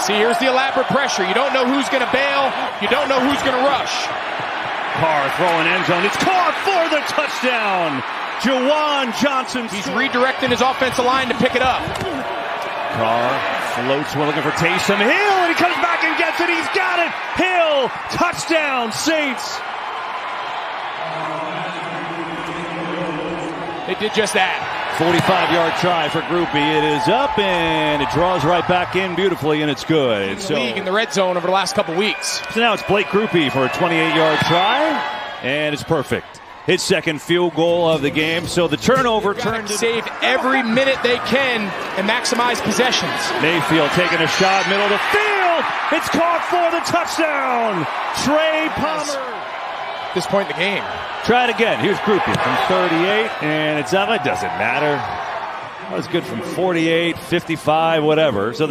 See, here's the elaborate pressure. You don't know who's going to bail. You don't know who's going to rush. Carr throwing end zone. It's caught for the touchdown. Juwan Johnson. He's redirecting his offensive line to pick it up. Carr floats one looking for Taysom Hill, and he comes back and gets it. He's got it. Hill, touchdown, Saints. They did just that. 45 yard try for Grupe. It is up and it draws right back in beautifully and it's good. So, league in the red zone over the last couple weeks. So now it's Blake Grupe for a 28 yard try and it's perfect. His second field goal of the game. So the turnover turned to save every minute they can and maximize possessions. Mayfield taking a shot middle of the field. It's caught for the touchdown. Trey Palmer this point in the game. Try it again. Here's Grupe from 38, and it's up. It doesn't matter. That was good from 48, 55, whatever. So